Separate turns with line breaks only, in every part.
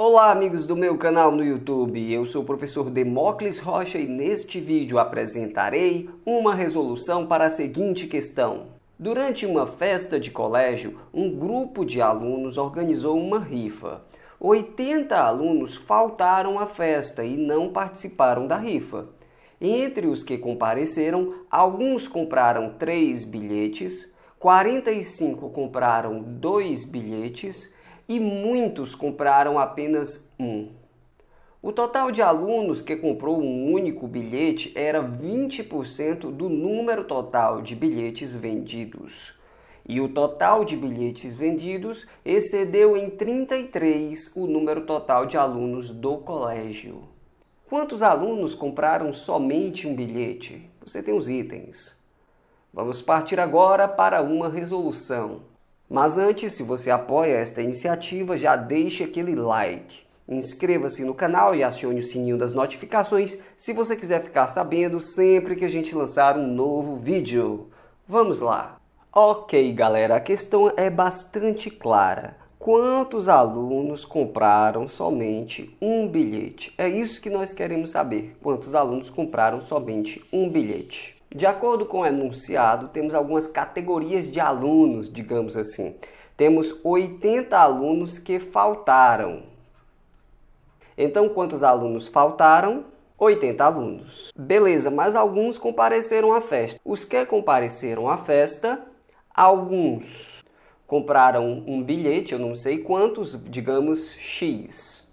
Olá amigos do meu canal no YouTube, eu sou o professor Demócles Rocha e neste vídeo apresentarei uma resolução para a seguinte questão. Durante uma festa de colégio, um grupo de alunos organizou uma rifa. 80 alunos faltaram à festa e não participaram da rifa. Entre os que compareceram, alguns compraram três bilhetes, 45 compraram dois bilhetes e muitos compraram apenas um. O total de alunos que comprou um único bilhete era 20% do número total de bilhetes vendidos. E o total de bilhetes vendidos excedeu em 33 o número total de alunos do colégio. Quantos alunos compraram somente um bilhete? Você tem os itens. Vamos partir agora para uma resolução. Mas antes, se você apoia esta iniciativa, já deixe aquele like. Inscreva-se no canal e acione o sininho das notificações se você quiser ficar sabendo sempre que a gente lançar um novo vídeo. Vamos lá! Ok, galera, a questão é bastante clara. Quantos alunos compraram somente um bilhete? É isso que nós queremos saber. Quantos alunos compraram somente um bilhete? De acordo com o enunciado, temos algumas categorias de alunos, digamos assim. Temos 80 alunos que faltaram. Então, quantos alunos faltaram? 80 alunos. Beleza, mas alguns compareceram à festa. Os que compareceram à festa, alguns compraram um bilhete, eu não sei quantos, digamos X.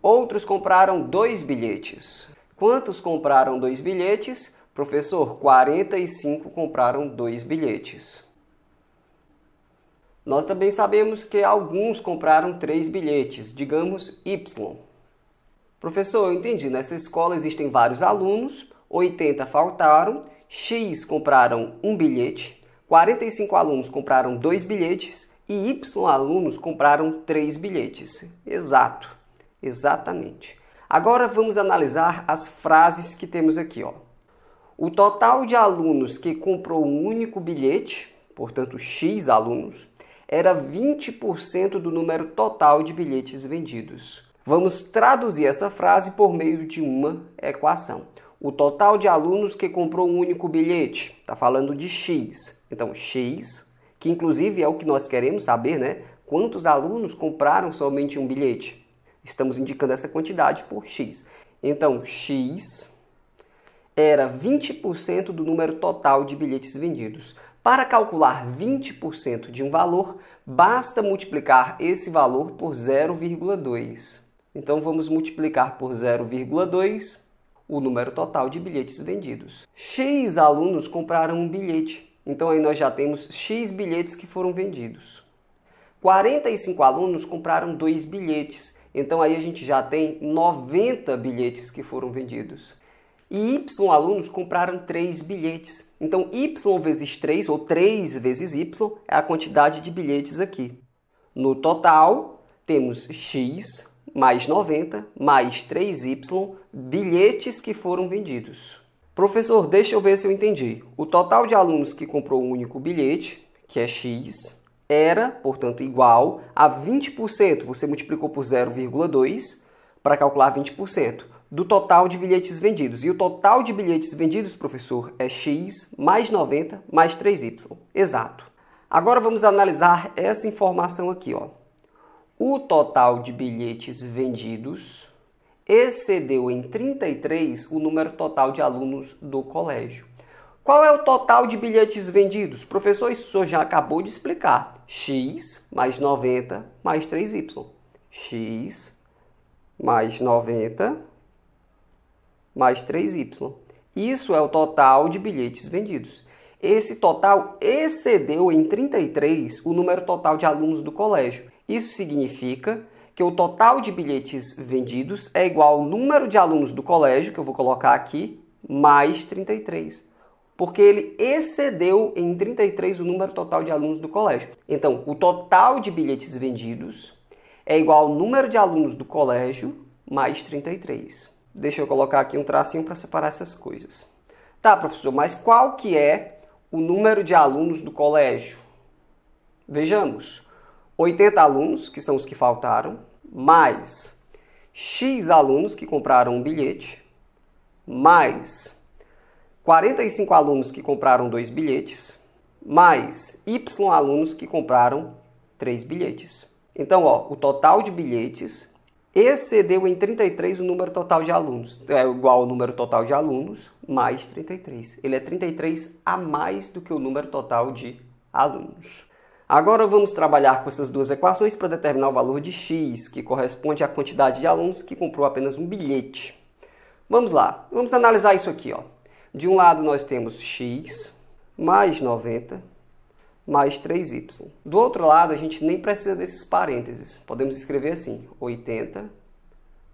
Outros compraram dois bilhetes. Quantos compraram dois bilhetes? Professor, 45 compraram dois bilhetes. Nós também sabemos que alguns compraram três bilhetes, digamos Y. Professor, eu entendi, nessa escola existem vários alunos, 80 faltaram, X compraram um bilhete, 45 alunos compraram dois bilhetes e Y alunos compraram três bilhetes. Exato, exatamente. Agora vamos analisar as frases que temos aqui. Ó. O total de alunos que comprou um único bilhete, portanto X alunos, era 20% do número total de bilhetes vendidos. Vamos traduzir essa frase por meio de uma equação. O total de alunos que comprou um único bilhete, está falando de X. Então, X, que inclusive é o que nós queremos saber, né? Quantos alunos compraram somente um bilhete? Estamos indicando essa quantidade por X. Então, X era 20% do número total de bilhetes vendidos. Para calcular 20% de um valor, basta multiplicar esse valor por 0,2. Então vamos multiplicar por 0,2 o número total de bilhetes vendidos. X alunos compraram um bilhete, então aí nós já temos X bilhetes que foram vendidos. 45 alunos compraram dois bilhetes, então aí a gente já tem 90 bilhetes que foram vendidos e Y alunos compraram 3 bilhetes. Então, Y vezes 3, ou 3 vezes Y, é a quantidade de bilhetes aqui. No total, temos X mais 90 mais 3Y bilhetes que foram vendidos. Professor, deixa eu ver se eu entendi. O total de alunos que comprou um único bilhete, que é X, era, portanto, igual a 20%. Você multiplicou por 0,2 para calcular 20% do total de bilhetes vendidos. E o total de bilhetes vendidos, professor, é x mais 90 mais 3y. Exato. Agora vamos analisar essa informação aqui. Ó. O total de bilhetes vendidos excedeu em 33 o número total de alunos do colégio. Qual é o total de bilhetes vendidos? Professor, isso o senhor já acabou de explicar. x mais 90 mais 3y. x mais 90 mais 3y. Isso é o total de bilhetes vendidos. Esse total excedeu em 33 o número total de alunos do colégio. Isso significa que o total de bilhetes vendidos é igual ao número de alunos do colégio, que eu vou colocar aqui, mais 33. Porque ele excedeu em 33 o número total de alunos do colégio. Então, o total de bilhetes vendidos é igual ao número de alunos do colégio mais 33. Deixa eu colocar aqui um tracinho para separar essas coisas. Tá, professor, mas qual que é o número de alunos do colégio? Vejamos. 80 alunos, que são os que faltaram, mais X alunos que compraram um bilhete, mais 45 alunos que compraram dois bilhetes, mais Y alunos que compraram três bilhetes. Então, ó, o total de bilhetes excedeu em 33 o número total de alunos. É igual ao número total de alunos mais 33. Ele é 33 a mais do que o número total de alunos. Agora vamos trabalhar com essas duas equações para determinar o valor de x, que corresponde à quantidade de alunos que comprou apenas um bilhete. Vamos lá, vamos analisar isso aqui. Ó. De um lado nós temos x mais 90 mais 3y. Do outro lado a gente nem precisa desses parênteses. Podemos escrever assim, 80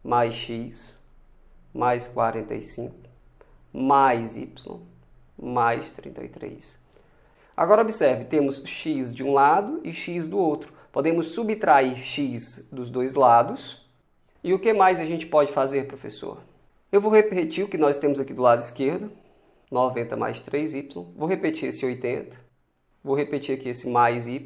mais x mais 45 mais y mais 33. Agora observe, temos x de um lado e x do outro. Podemos subtrair x dos dois lados. E o que mais a gente pode fazer, professor? Eu vou repetir o que nós temos aqui do lado esquerdo. 90 mais 3y. Vou repetir esse 80. Vou repetir aqui esse mais y.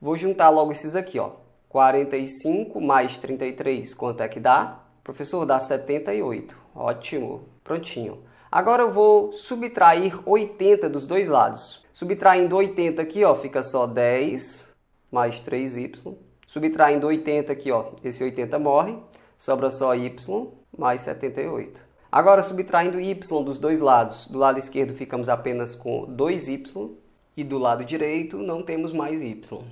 Vou juntar logo esses aqui, ó. 45 mais 33, quanto é que dá? Professor, dá 78. Ótimo. Prontinho. Agora eu vou subtrair 80 dos dois lados. Subtraindo 80 aqui, ó, fica só 10 mais 3y. Subtraindo 80 aqui, ó, esse 80 morre. Sobra só y mais 78. Agora, subtraindo y dos dois lados. Do lado esquerdo ficamos apenas com 2y. E do lado direito não temos mais y.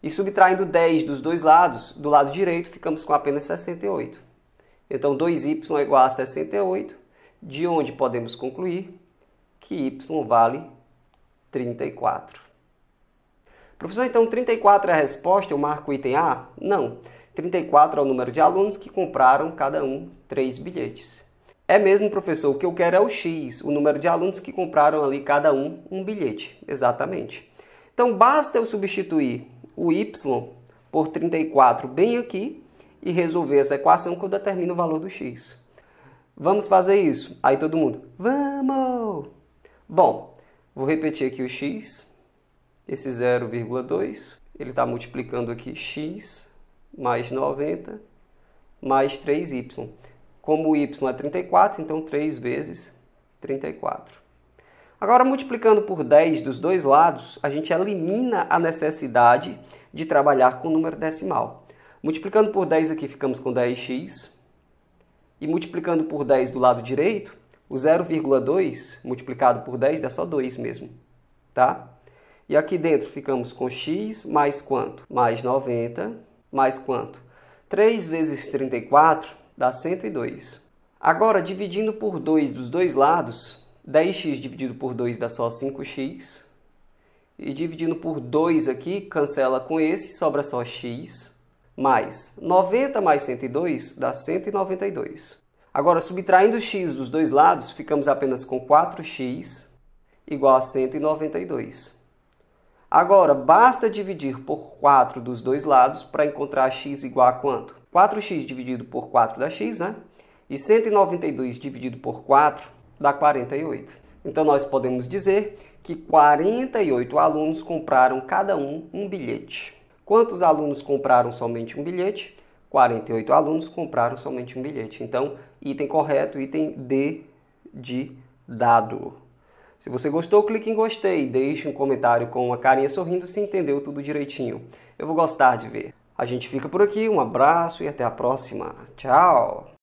E subtraindo 10 dos dois lados, do lado direito ficamos com apenas 68. Então, 2y é igual a 68 de onde podemos concluir que y vale 34. Professor, então 34 é a resposta, eu marco o item A? Não. 34 é o número de alunos que compraram cada um três bilhetes. É mesmo, professor, o que eu quero é o X, o número de alunos que compraram ali cada um um bilhete. Exatamente. Então basta eu substituir o Y por 34 bem aqui e resolver essa equação que eu determino o valor do X. Vamos fazer isso. Aí todo mundo, vamos! Bom, vou repetir aqui o x, esse 0,2, ele está multiplicando aqui x mais 90 mais 3y. Como o y é 34, então 3 vezes 34. Agora, multiplicando por 10 dos dois lados, a gente elimina a necessidade de trabalhar com número decimal. Multiplicando por 10 aqui, ficamos com 10x e multiplicando por 10 do lado direito, o 0,2 multiplicado por 10 dá só 2 mesmo, tá? E aqui dentro ficamos com x mais quanto? Mais 90, mais quanto? 3 vezes 34 dá 102. Agora, dividindo por 2 dos dois lados, 10x dividido por 2 dá só 5x. E dividindo por 2 aqui, cancela com esse, sobra só x mais 90 mais 102 dá 192. Agora, subtraindo x dos dois lados, ficamos apenas com 4x igual a 192. Agora, basta dividir por 4 dos dois lados para encontrar x igual a quanto? 4x dividido por 4 dá x, né? E 192 dividido por 4 dá 48. Então, nós podemos dizer que 48 alunos compraram cada um um bilhete. Quantos alunos compraram somente um bilhete? 48 alunos compraram somente um bilhete. Então, item correto, item D de dado. Se você gostou, clique em gostei, deixe um comentário com uma carinha sorrindo se entendeu tudo direitinho. Eu vou gostar de ver. A gente fica por aqui, um abraço e até a próxima. Tchau!